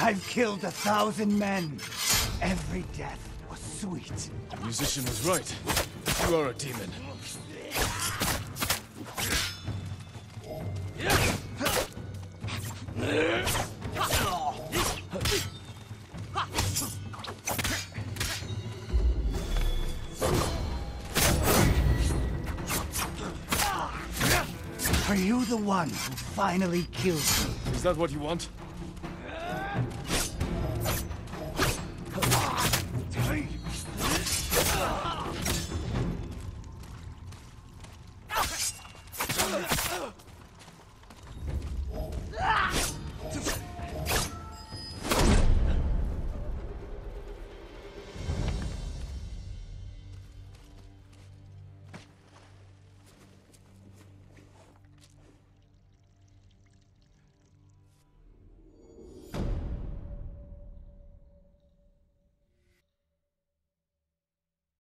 I've killed a thousand men. Every death was sweet. The musician was right. You are a demon. Are you the one who finally killed me? Is that what you want?